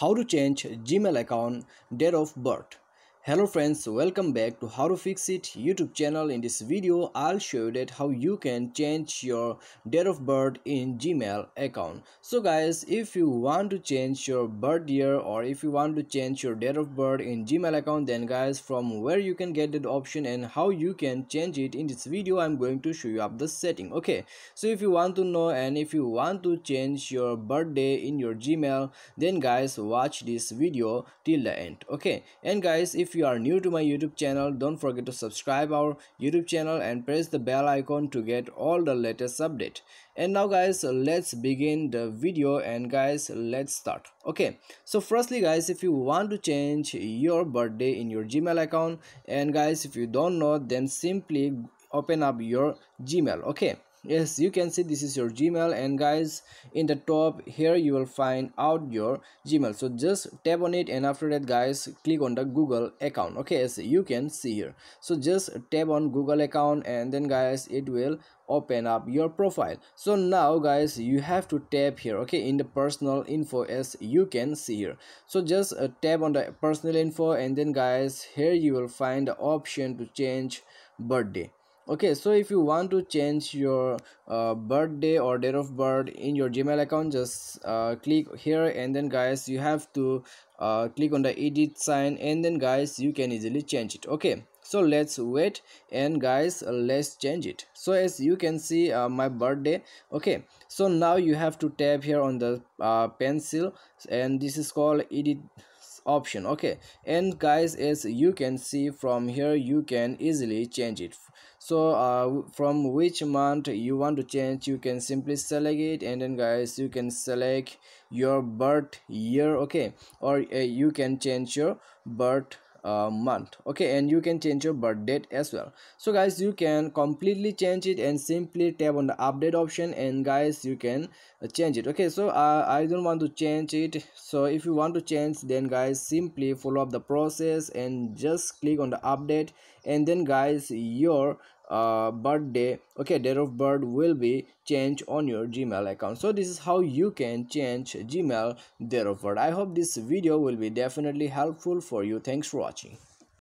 how to change gmail account date of birth hello friends welcome back to how to fix it youtube channel. In this video i'll show you that how you can change your date of birth in gmail account. So guys if you want to change your birth year or if you want to change your date of birth in gmail account then guys from where you can get that option and how you can change it in this video i'm going to show you up the setting okay? So if you want to know and if you want to change your birthday in your gmail then guys watch this video till the end okay? And guys if you are new to my youtube channel don't forget to subscribe our youtube channel and press the bell icon to get all the latest update. And now guys let's begin the video and guys let's start. Okay so firstly guys if you want to change your birthday in your gmail account and guys if you don't know then simply open up your gmail okay yes you can see this is your gmail and guys in the top here you will find out your gmail. So just tap on it and after that guys click on the google account. Okay as you can see here. So just tap on google account and then guys it will open up your profile. So now guys you have to tap here okay in the personal info as you can see here. So just uh, tap on the personal info and then guys here you will find the option to change birthday okay so if you want to change your uh, birthday or date of birth in your gmail account just uh, click here and then guys you have to uh, click on the edit sign and then guys you can easily change it. Okay so let's wait and guys let's change it. So as you can see uh, my birthday. Okay so now you have to tap here on the uh, pencil and this is called edit option. Okay. And guys as you can see from here you can easily change it. So uh, from which month you want to change you can simply select it. And then guys you can select your birth year. Okay. Or uh, you can change your birth uh, month. Okay and you can change your birth date as well. So guys you can completely change it and simply tap on the update option and guys you can uh, change it. Okay so uh, i don't want to change it. So if you want to change then guys simply follow up the process and just click on the update. And then guys your uh, birthday okay date of birth will be changed on your gmail account. So this is how you can change gmail date of birth. I hope this video will be definitely helpful for you. Thanks for watching